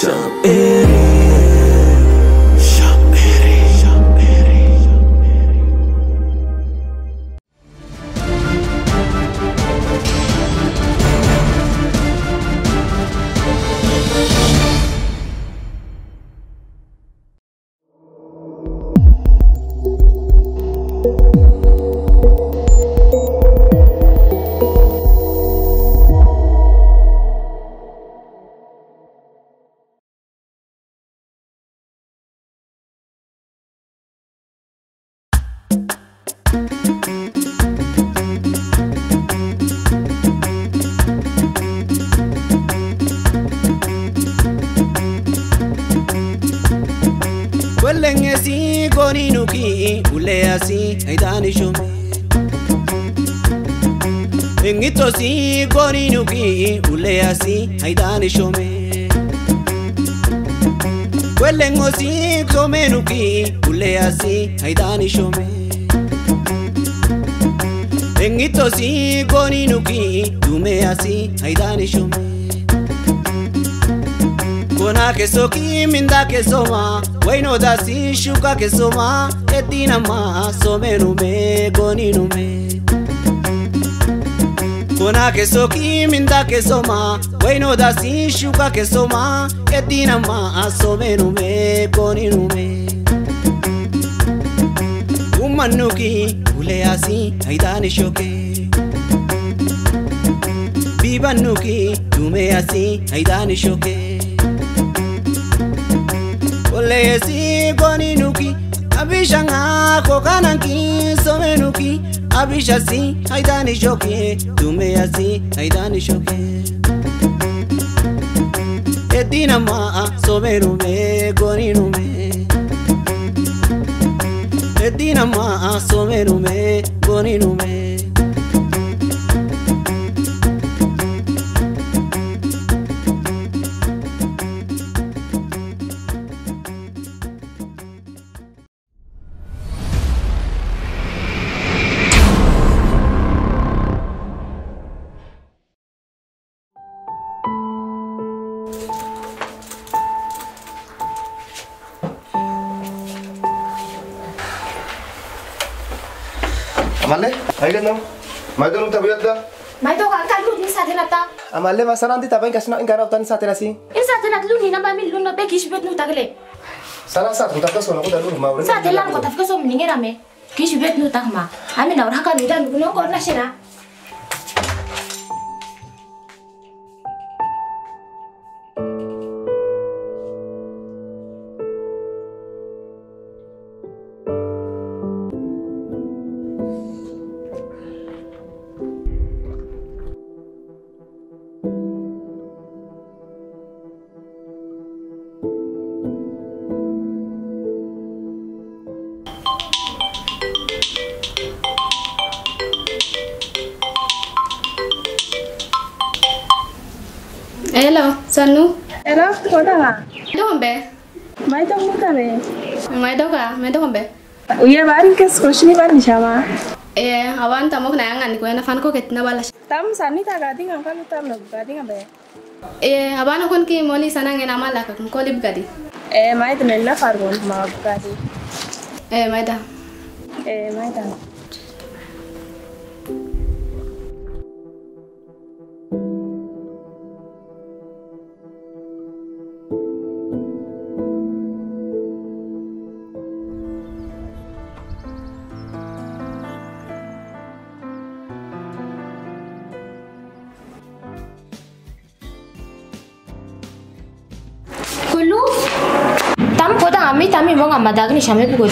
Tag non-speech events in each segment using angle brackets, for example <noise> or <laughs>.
Some Engitozi gori nuki uleazi haidan esome Huelen ozi zome nuki uleazi haidan esome Engitozi gori nuki dumeazi haidan esome Kona kesoki minda kesoma Weino da shuka kesoma Etina ma zome Bona ma. kiimintaa keessoomaa Wayinoota siin shuukaa keessoomaa Eddii namaa asoomee numee kooni numee Uummannuki ulee asii ayitaan ishokee Biibannuki asi asii ayitaan ishokee Kolleessi ki. nuki Abishangaa kookaananki soomee nuki. Abish assim, Aidani Jogue, Tume assim, Aidani Jogue. Edina ma, somerume, gorinume. Edina ma, somerume, gorinume. Mai dorul tău da? Mai dorul anca luni s-a tenat ta. Am aleva să rândi tăvai încă să încă rău tăni si. În s-a tenat luni n-am mai luni n-a pekiș bet nu tăgle. S-a la s-a tăgut tăgut sau nu tăgut luni mai urmă. S-a tenat nu tăgut sau nu ninge rame. Kiș bet nu tăgma. Ami n-a urhat. Ito kombe? Mai tong muta be. May daw ka? May daw kombe? Uya barin kes koshni ban nishama. Eh, awan tamok na yang ko na fan ko ket bala. Tam sani ta gadi ngam kan utam no gadi ngam be. Eh, awan kon ki moli sana ngena mala ka ko lib gadi. Eh mai to nella fargon ma gadi. Eh, may da. Eh mai ta. So kabaka shagda ko.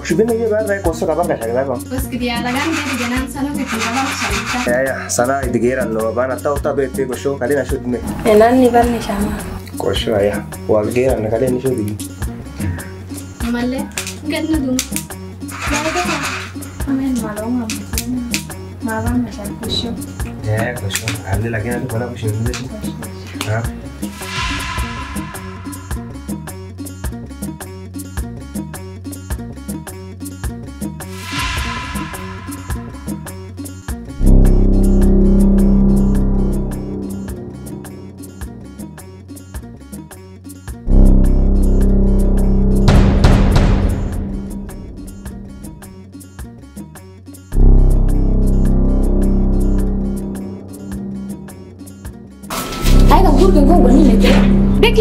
kushubinaya baadahay kuusagaba sanaa digeeran wabana tawta beete gosho kalina shudme enanni barni shama gosho aya wageeran kalina shudigi malle gadna dum amen malonga mavan mashal gosho eh gosho alle lagena tu bala gosho ha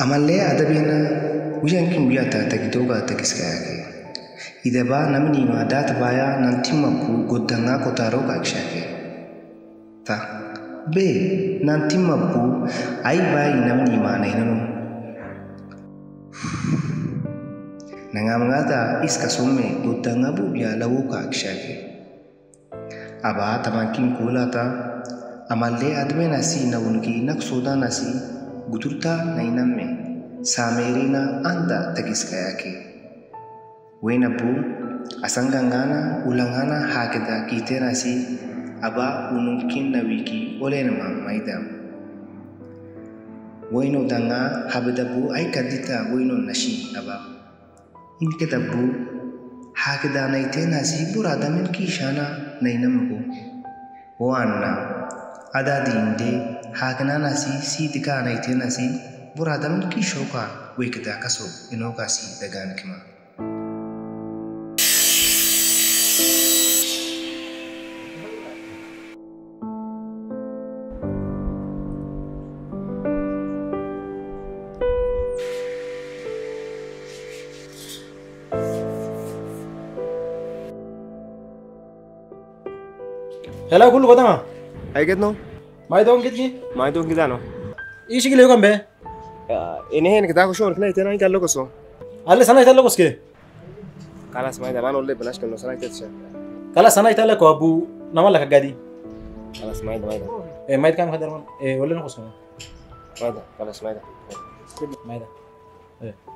num babsi ak sangal ko no kumnina. amallee adabeena guyaan kin guyyaa taata gidoogaa takiskayaake idabaa namni maadaata baayaa nantimmakku goddangaa kotaaroo kaakshaake ta bee nantimmakku ayi baayi namni maanaynanu nangaamagaata iska somme goddangaa buubiyaa lawoo kaakshaake abaa tamankin kuulaata amallee adabeenasi nawunki nak soodaanasi Gututtaa Nainame Saameeriinaa Anda Tagisqa Yaakee Ween abbuu asan gangaana ulangana haageda kiiterasi abaa unumkin na wiki olenama maida woino danga habedabu aikadita woino nashi aba. Inkedabu haageda naitenasi buradamin kiishana nainamgo woanna adaadiinde haakanaan asii sii dikaan aiteen asii buraadaman kiishookaa weekidaa kasoo inoogaasii dhagaan kima Hello, Kulu, what am I? Kullu kodama. Ay get no. Mai dong kitni. Ma do kidano. Ishi gile yogan be. Ini hen kita ko sho na itena ay kallo ko so. Alle sana italla koske. Kalas ma da bano le banash ko no sana itetsha. Kala sana italla ko abu namalla ka gadi. Kalas ma da ma da. Eh mai kam khadar man. Eh wala no kosko. Ma da kalas ma da. Mai da. Eh. Iya lah. Eh. Mai dong. Eh, gundu ale. Mai dong gundu. Kala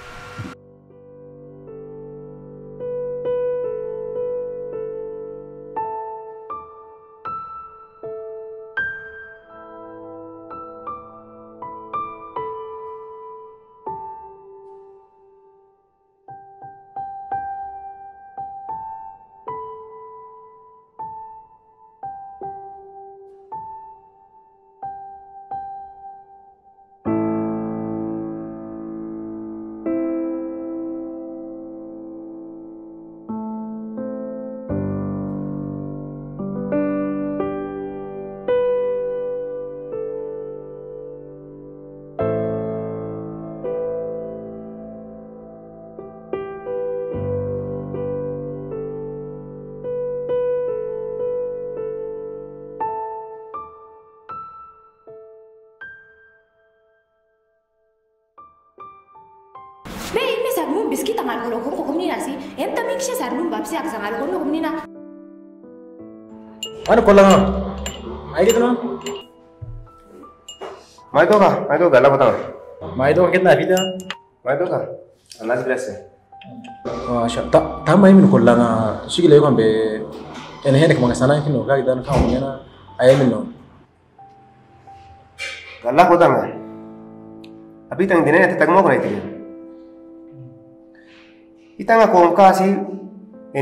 Enta mi kish sa num babsi ak sangal ko no kumnina. Ano kola nga? Ai gitu no. Ma do ka, ma do gala ko ta. Maayidoo kan kennaa fiida. Maayidoo ka? Anaas bilase. Masha. Ta tama himin kollanga shigile yukan be ene hene kama sana kino ka idan ka unyana ayemin no. इतना कोम का आसी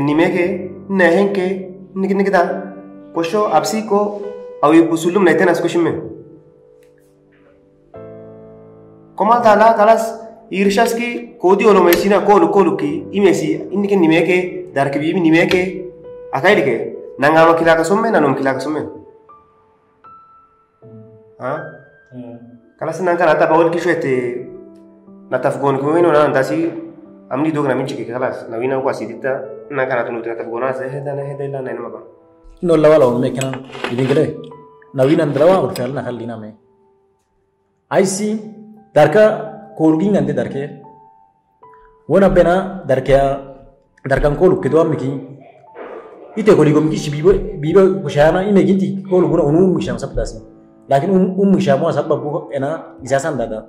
निमे के नहें के निक निक दा कोशो अबसी को अवी बुसुलुम नहीं थे ना स्कूशिम में। कमाल ताला तालास ईर्ष्यास की कोदी ओनो में सीना कोलु कोलु की इमेसी इनके निमे के दार के बीबी निमे के आखाई लिखे नंगा मा खिलाका सुम में ननुम खिलाका सुम में हाँ? हाँ। कलास नंगा नाता बाउल की शुएते नाता फ़ोन को भी nataf gona se heda na heda ila na ina maba. No la wala me kana idin gede. Na wina ndrawa urfal na hallina me. Aisi darka kolgin ande darke. Wona bena darke darkan kolu kedo amiki. Ite koli gom kishi bibo kushana ime ginti kolu guna unu misham sapdasi. Lakin um mishamu sababu ena isasan dada.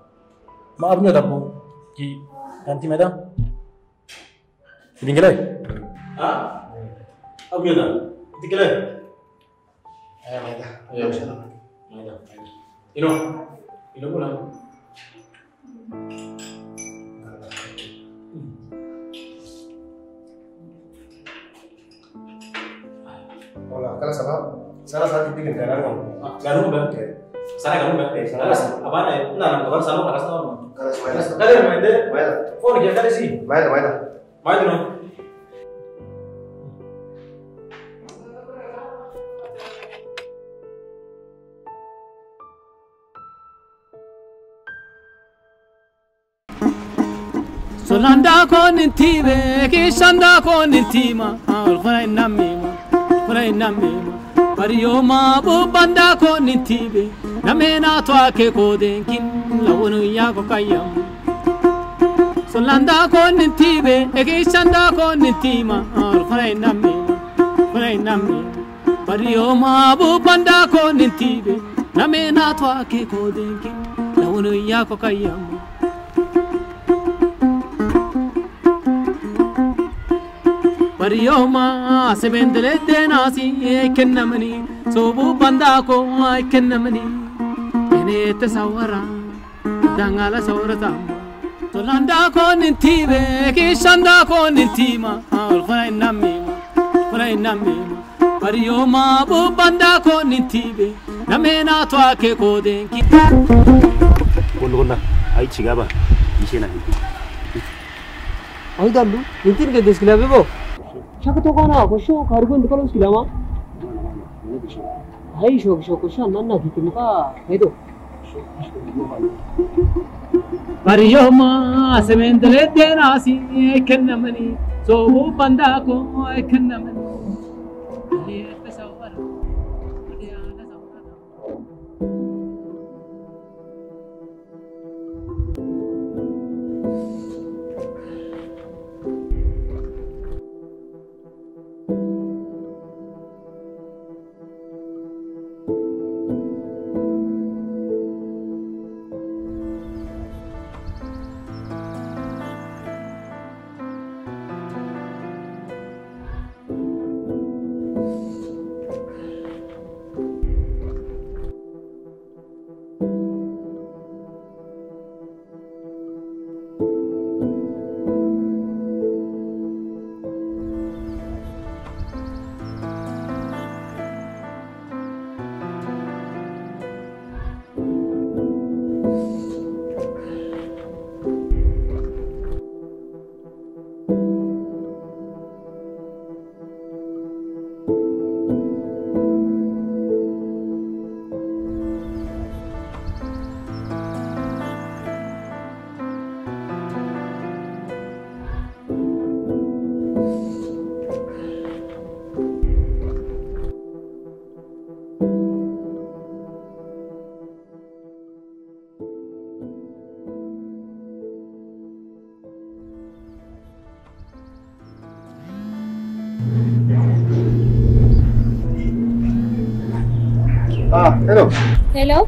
Maafnya avenue d'abord ki, anti madame dingelay ah? Avenue d'abord dingelay eh maida ya maida maida ino? Ino mula Hola, kalau salah, salah saat itu kendaraan kamu. Ah, Garung kan? Eh. Alas, apa na? Na na kabar sana karas na. Kalas maida. Kali na mende. Maida. Phone kya kali si. Maida maida. Maida no. Solanda con intibe, che shanda con intima, al fai namima, fai namima. Pario ma bu banda con intibe, Namena toa ke koden kin lawunu ya ko kayam. Solanda ko nintibe ege chanda ko nintima ar khonai namme khonai namme. Pariyo ma bu banda ko nintibe namena toa ke koden kin lawunu ya ko kayam. பரியோமா செவெந்தலே தேனாசி கென்னமணி சோபு பந்தாக்கோ கென்னமணி ኔት ሰወራ ዳንጋላ ሰወረታ ቶላንዳ ኮንቲ ቤኪሻንዳ ኮንቲማ ኦልኮና እናሜማ ኮና እናሜማ ባርዮማ ቡባንዳ ኮንቲ ቤ nameena twake kodenki kolonna ay chigaba ishena hinti ay dallu hinti ke deskilabe bo shaka to kana ko sho kargo ndikalo skilama ay sho sho ko sha nanna hitimka hedo अरे माँ सवेंद्र तेरा सी खनमनी सो बंदा को नमनी। Ah, hello. Hello.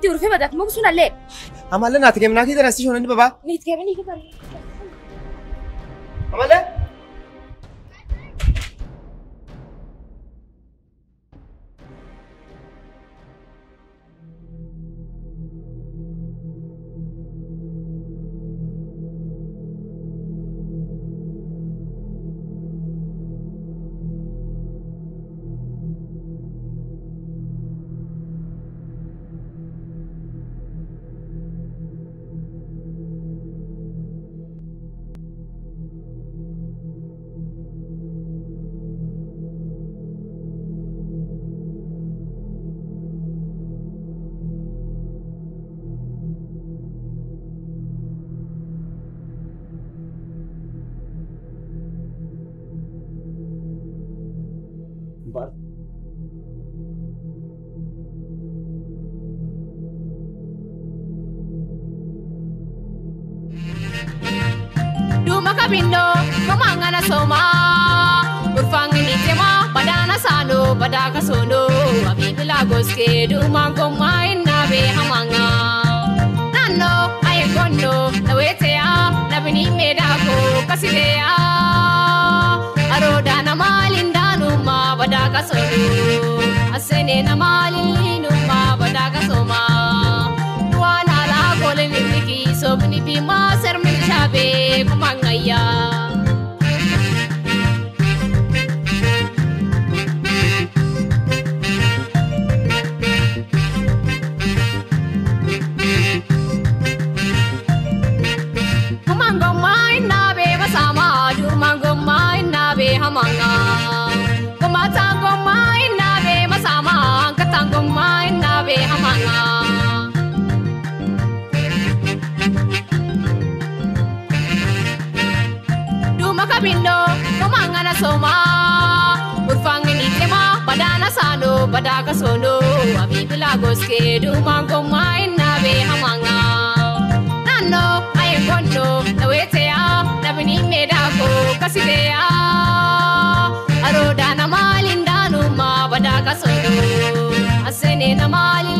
itti urfe badaat mogsuun allee. Ammallee naati keeminaa kee ganasiishoon inni babaa. Niiti keeminii kee bari. bindo mamangana soma. Urfangini tema badana sano badaka sono abibila goske duman gomma na be hamanga. Nanno ay gonno nawete ya nabini medako kasile ya aroda namalinda numa badaka sono asene namalinu ma badaka soma so many be ma ser min chabe kumangaya sabindo kumangana soma. Urfangani tema badana sano badaka sono. Abibila goske dumango maina be hamanga. Nanno ay na nawete ya nabini medako kaside ya aro dana malindanu ma badaka sono. Asene na malin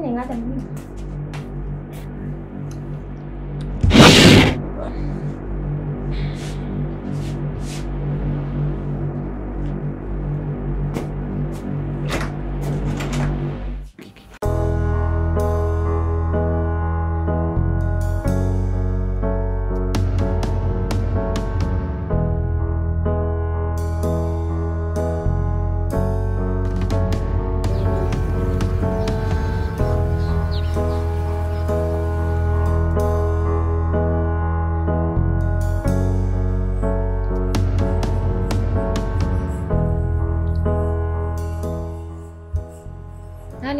Ini nggak ada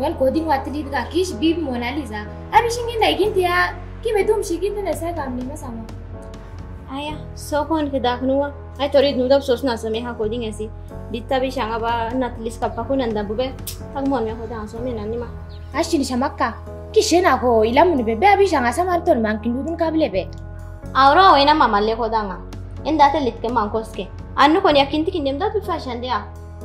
wal kodin watili daga kish bib mona lisa abishin ginda ginti ya ki bedum shigin da nasa gamni sama aya sokon kon ki daknuwa ay torid nu dab sosna same ha kodin esi ditta bi shanga ba natlis kappa kun anda bube tak mon me hoda Kishena ko ilamun be be abi shanga samar ton man kindudun kable be. Awra oina mamalle khoda nga. Enda ta litke man koske. Annu kon yakinti kindem da bi fashion dia.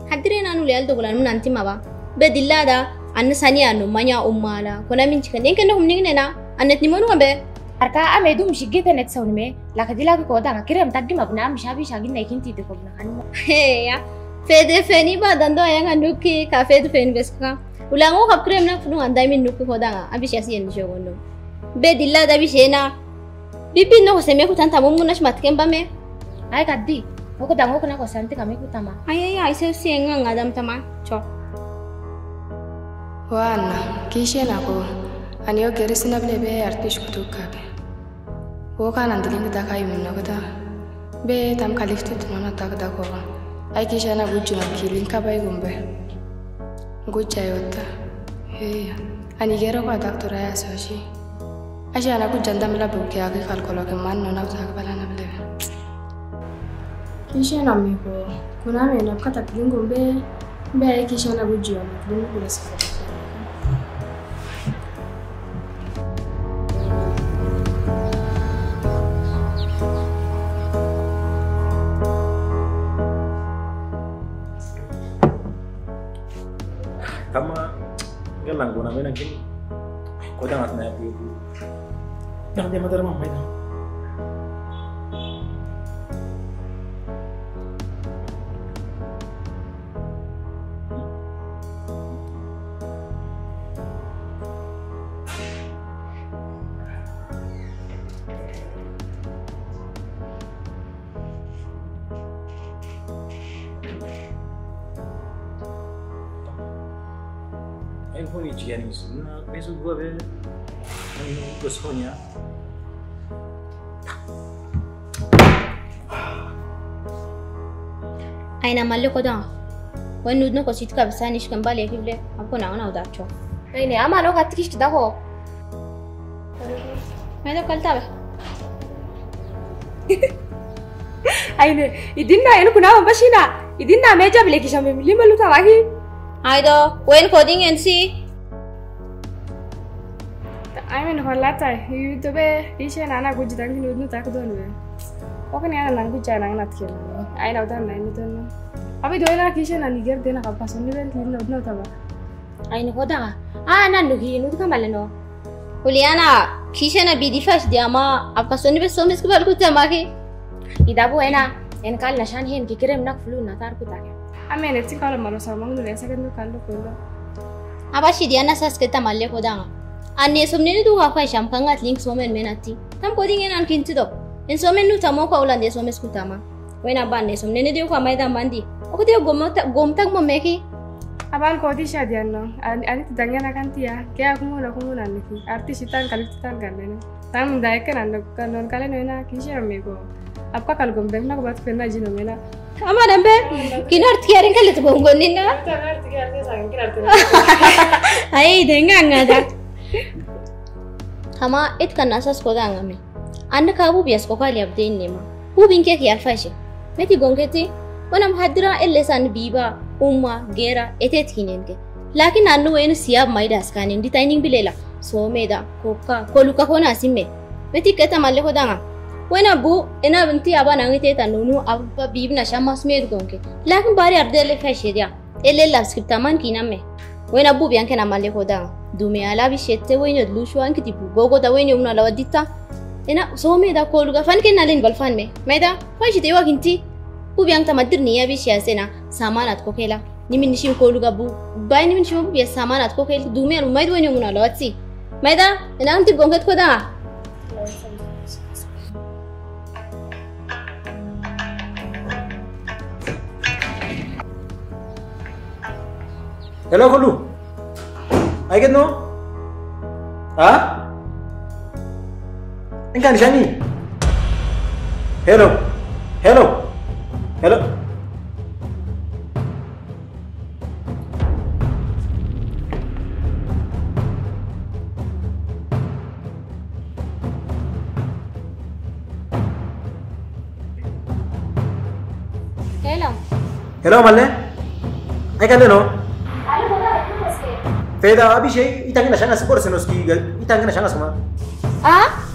Hadire nanu lel dogulan mun anti maba. Be dillada annu sani annu manya ummala. Kona min chikan den kenda humning nena. Annet ni monu be. Arka ame dum shigete net sauni me. Lakadila ko da kirem taggi mabna am shabi shagin na ikinti de kobna annu. Hey ya. Fede feni ba dando ayang anuki ka fede feni beska. ಉಲಾಂಗು ಹಕ್ರೇಮ್ ನಾ ಫುನು ಅಂದಾಯ್ ಮಿನ್ ನುಕ್ಕು ಹೋದಾಂಗ ಅಭಿಷೇಕ ಏನು ಶೋಗೊಂಡು ಬೇದಿಲ್ಲದ ಅಭಿಷೇನ ಬಿಪಿನ್ ನೋ ಹೊಸೆಮೆ ಕುತನ್ ತಮುಂಗು ನಶ್ ಮತ್ಕೆಂಬಮೆ ಆಯ್ ಕದ್ದಿ ಹೋಗ ದಂಗೋ ಕನ ಹೊಸಂತಿ ಕಮೆ ಕುತಮ ಅಯ್ಯ ಐಸೆ ಸಿ ಎಂಗ ಅಂಗಾದಂ ತಮ ಚೋ ವಾನ ಕೀಶೇನಾಗೋ ಅನಿಯೋ ಗೆರಿಸಿನಬ್ಲೆ ಬೇ ಅರ್ಪಿಶ್ ಕುತುಕ್ಕಾಗೆ ಹೋಗ ನಂದಲಿಂಗ ದಕಾಯಿ ಮುನ್ನಗದ ಬೇ ತಮ್ಮ ಕಲಿಸ್ತಿತ್ತು ನನ್ನ ತಗದಾಗ ಹೋಗ ಐ ಕೀಶೇನ ಗುಜ್ಜು ನಮ್ಮ ಕೀಲಿಂಕ ಬೈ ಗುಂಬೆ Ngujayotta. ani Anigera kwa doctor ya soshi. ana anaku janda mila buki yake kalkolo ke man nona utaka bala na bile. Kisha na miko. Kuna mena kata kilingo mbe. Mbe kisha na gujio. Kilingo kule sifo. duermas menos. Ayun po ni Giannis, ba? Ang gusto niya. Sit ka bisani shkan bale kivle. Apko na na udacho. Ay ama no katti kish dako. Me da kalta be. Ay ne idinna enu kuna bashina. Idinna meja bile kisha me limalu tawagi. Aido, wen coding NC. Amin hollata yuto be kishe na na guji dangi nudnu tak don be. Okani ana nang guja nang nat kelo. Ai na udan nang. Abi do ina kishe na niger dena ka pason ni ben tin nudnu taba. Ay ne koda. Ah nan nugi nud kamale no. Juliana, kishe na bidi fash dia ma apka soni be somis ke bal kuta ma ke. Idabu ena en kal nashan hen ki kirem nak flu na tar kuta ke. Ame ne tin kala maro sa mangu le second kallo ko. Abashi dia na sas ke tamalle ko danga. Anne somne ni duha fa sham kan at link somen menati. Tam coding en an kinti hin soomin nuti ammoo ka'uu landee soomis kutama wayin abbaan dee soomne ni diyu kamai tambandi okutiya gomtak momeki abaan kooti shadiyanno anit dangena kantiya kee akumula kumulanniti arti shitan kaliftitan kannene tan mudaayekenanno non kalenoena kiishiyammeeko abka kalgon beekna kubat fenna jinomena ama dambe kinart kiyarin kalit bongonina ayi <laughs> denga ngada. Ama it kan asas kodangame annaka bubias qofaali abdee innema bubiin kee kee alfa ishe meti gonketti manam hadira ellesan biiba umma geera eteet kinenke laakiin naannoo wayinu siyaab mayidaas kaaniin ditaayining bileela soomeeda kokka koluka kona asimme meti keta malle kodanga wayna bu ena binti aba nangite tanunu abba biibna shamas meed gonke laakiin baari ardele fashediya elle labskiptaman kinamme wayna bu bianke na malle kodanga dume alabi shette wayna lushuan kitibu gogoda wayna umna lawaditta Meda koluga fan kenalen balfan me. Meda fashi te wakinti. Bu biang tamadir niya bi siyasena samanat ko kela. Nimin nishim koluga bu. Bay nimin nishim bu biya samanat ko kela. Dume alu maid wena umna lawatsi. Meda ena anti gonget ko danga. Hello, Kolu. I get no? Ha? Engkan shani. Hello. Hello. Hello. Hello. Hello malle. Ai kan no. Feda abi shay itangin na shanga sport senos ki itangin na shanga sama. Ah?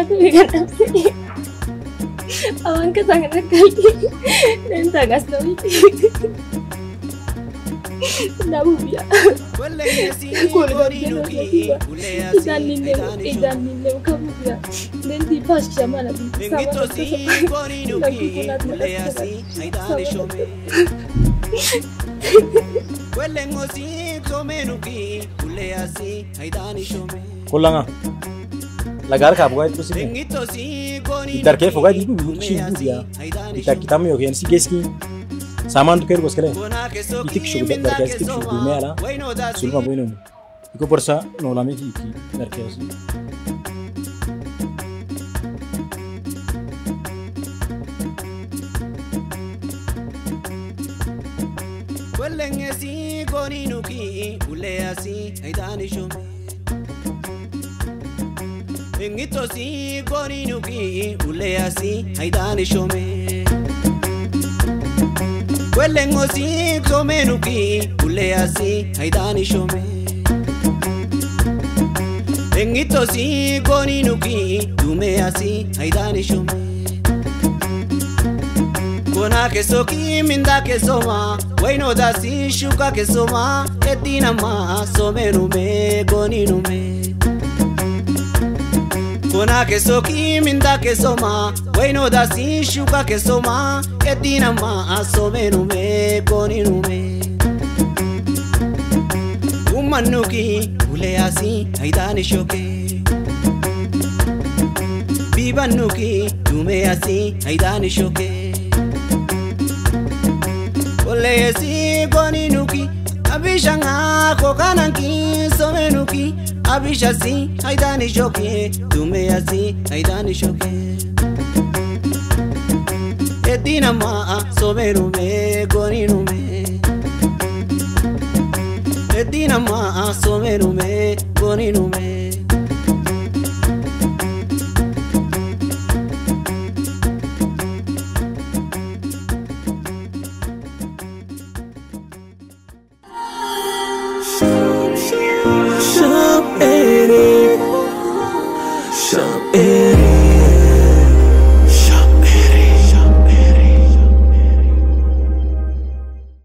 aku bikin aksi awan kesangan kali dan tagas doi nabuya kurbanina idan ninne idan ninne kabuya den di pas jamana bi ngitro si korinu ki leya si aidan shome Kulengo si tomenu ki leya si aidan shome Kulanga lagar ka bugai to sin itar ke fugai dibu muchi dia itar kitam yo gen sigeski saman tu ker goskele itik shugu da dar gas tik shugu me ala sulma boino iko porsa no lami ki dar kes Wellengesi goni nuki ule asi aidani shumi ingitosi gorinuki uleasi haidani shome. Kwelengosi tomenuki uleasi haidani shome. Ingitosi gorinuki dumeasi haidani shome. Kona kesoki minda keso ma, waino da si, shuka kesoma etinama somenume goninume Kona ke soki minda ke soma Waino da si shuka ke soma Etina ma some nume goni nume Umanuki ule asi haidani shoke Bibanuki dume asi haidani shoke Ole si goni nuki Abisha nga kokananki some nuki Abish assim, Aidani Jogue, Dume assim, Aidani Jogue. Edina ma, Somerume, Gorinume. Edina ma, Somerume, Gorinume.